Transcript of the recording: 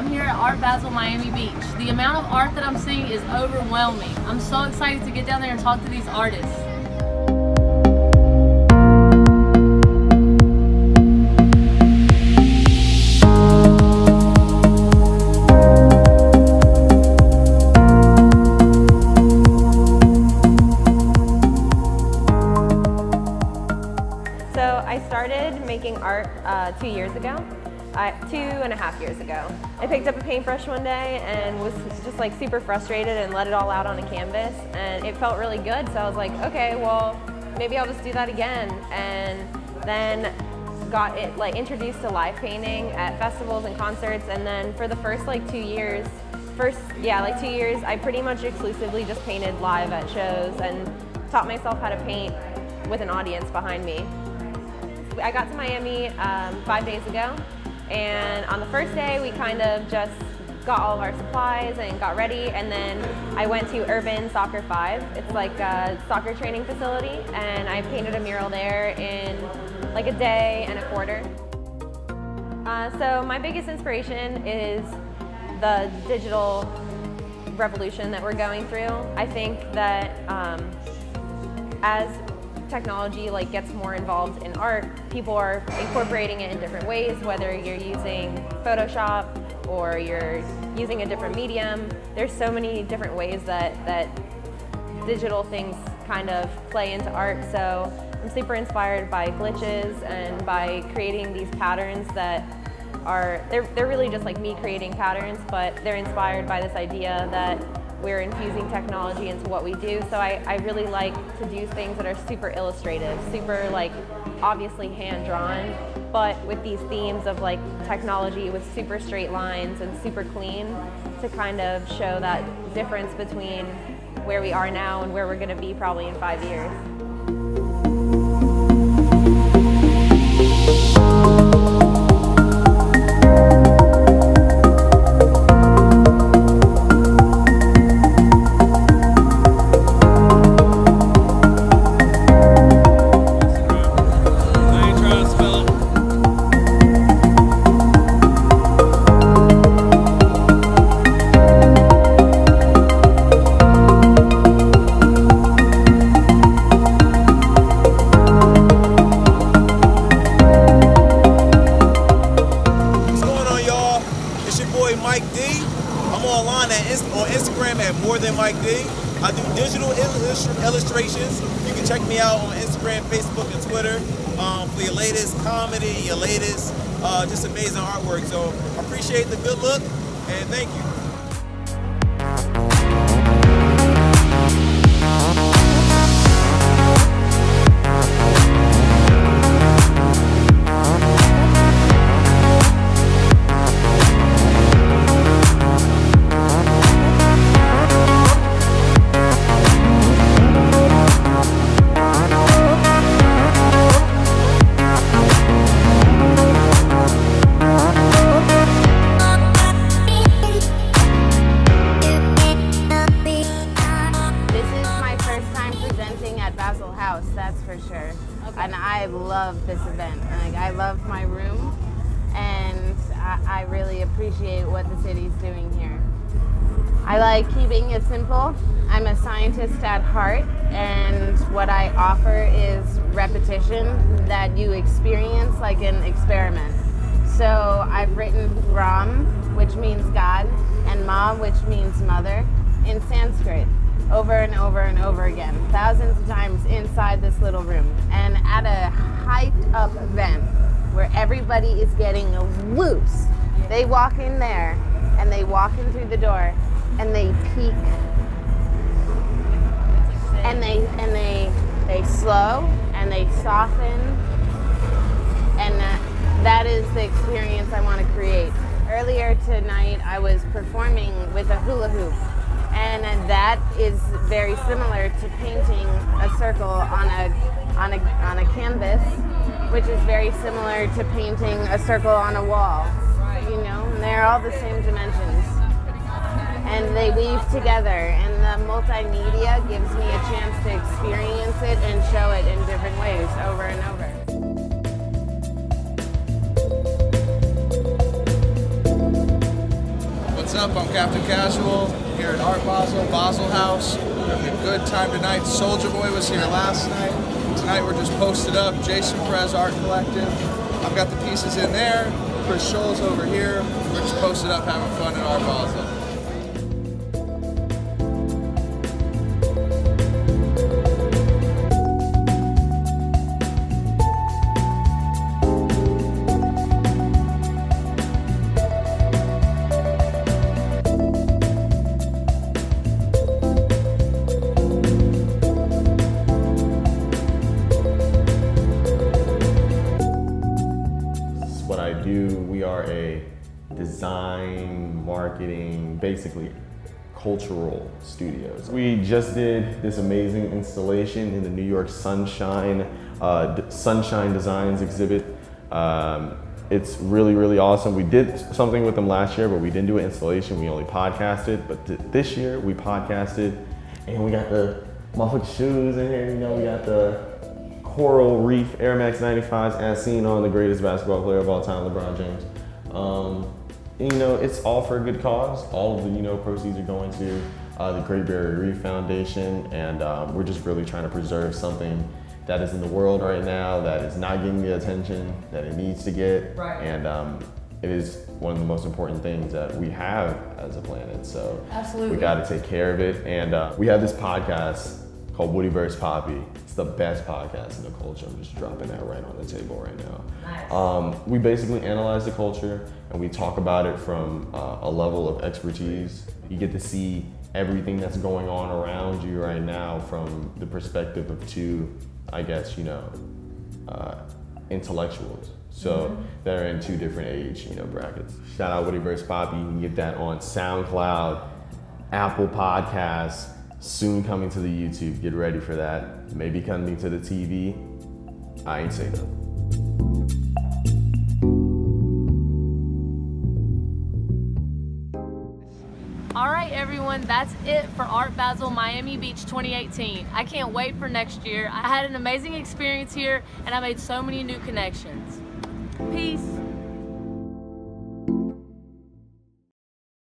I'm here at Art Basel Miami Beach. The amount of art that I'm seeing is overwhelming. I'm so excited to get down there and talk to these artists. So I started making art uh, two years ago, uh, two and a half years ago. I picked up a paintbrush one day and was just like super frustrated and let it all out on a canvas and it felt really good so I was like okay well maybe I'll just do that again and then got it like introduced to live painting at festivals and concerts and then for the first like two years first yeah like two years I pretty much exclusively just painted live at shows and taught myself how to paint with an audience behind me. I got to Miami um, five days ago, and on the first day we kind of just got all of our supplies and got ready, and then I went to Urban Soccer 5. It's like a soccer training facility, and I painted a mural there in like a day and a quarter. Uh, so my biggest inspiration is the digital revolution that we're going through. I think that um, as technology like gets more involved in art, people are incorporating it in different ways, whether you're using Photoshop or you're using a different medium. There's so many different ways that, that digital things kind of play into art. So I'm super inspired by glitches and by creating these patterns that are, they're, they're really just like me creating patterns, but they're inspired by this idea that we're infusing technology into what we do. So I, I really like to do things that are super illustrative, super like obviously hand drawn, but with these themes of like technology with super straight lines and super clean to kind of show that difference between where we are now and where we're gonna be probably in five years. I'm online at on Instagram at More Than Mike D. I do digital illus- illustrations. You can check me out on Instagram, Facebook, and Twitter um, for your latest comedy, your latest uh, just amazing artwork. So appreciate the good look and thank you. I, really appreciate what the city's doing here. I like keeping it simple. I'm a scientist at heart, and what I offer is repetition that you experience like an experiment. So I've written Ram, which means God, and Ma, which means mother, in Sanskrit over and over and over again, thousands of times inside this little room. And at a hyped up event where everybody is getting loose, they walk in there and they walk in through the door and they peek. And they and they they slow and they soften. And that, that is the experience I want to create. Earlier tonight, I was performing with a hula hoop, and that is very similar to painting a circle on a on a on a canvas, which is very similar to painting a circle on a wall. You know, and they're all the same dimensions and they weave together and the multimedia gives me a chance to experience it and show it in different ways over and over. What's up? I'm Captain Casual here at Art Basel, Basel House. Having a good time tonight. Soldier Boy was here last night. Tonight we're just posted up. Jason Perez Art Collective. I've got the pieces in there. Chris Scholl's over here. We're just posted up having fun in our Basel. We are a design, marketing, basically cultural studios. We just did this amazing installation in the New York Sunshine uh, Sunshine Designs exhibit. Um, it's really, really awesome. We did something with them last year, but we didn't do an installation. We only podcasted. But th- this year we podcasted, and we got the motherfucking shoes in here. You know, we got the Coral Reef Air Max 95s as seen on the greatest basketball player of all time, LeBron James. Um, and, you know, it's all for a good cause. All of the, you know, proceeds are going to uh, the Great Barrier Reef Foundation, and um, we're just really trying to preserve something that is in the world right now that is not getting the attention that it needs to get. Right. And um, it is one of the most important things that we have as a planet. So Absolutely. we got to take care of it. And uh, we have this podcast called Woody vs. Papi. It's the best podcast in the culture. I'm just dropping that right on the table right now. Nice. Um, we basically analyze the culture and we talk about it from uh, a level of expertise. You get to see everything that's going on around you right now from the perspective of two, I guess, you know, uh, intellectuals. So that are in two different age, you know, brackets. Shout out Woody vs. Papi. You can get that on SoundCloud, Apple Podcasts, soon coming to the YouTube. Get ready for that. Maybe coming to the TV. I ain't say nothing. All right, everyone, that's it for Art Basel Miami Beach 2018. I can't wait for next year. I had an amazing experience here and I made so many new connections. Peace.